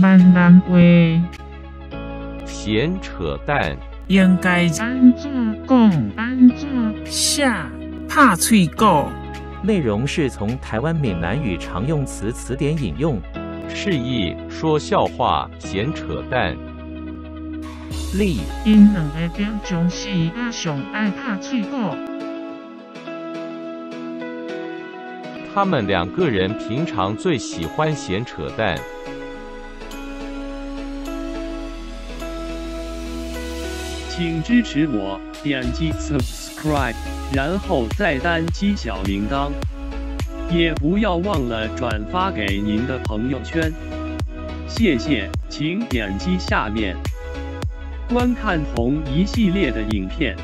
慢慢会闲扯淡，应该安怎讲？安怎下怕脆狗。内容是从台湾闽南语常用词词典引用。示意说笑话，闲扯淡。例因两个表情是我上爱拍喙鼓。他们两个人平常最喜欢闲扯淡。请支持我，点击 subscribe，然后再单击小铃铛，也不要忘了转发给您的朋友圈。谢谢，请点击下面观看同一系列的影片。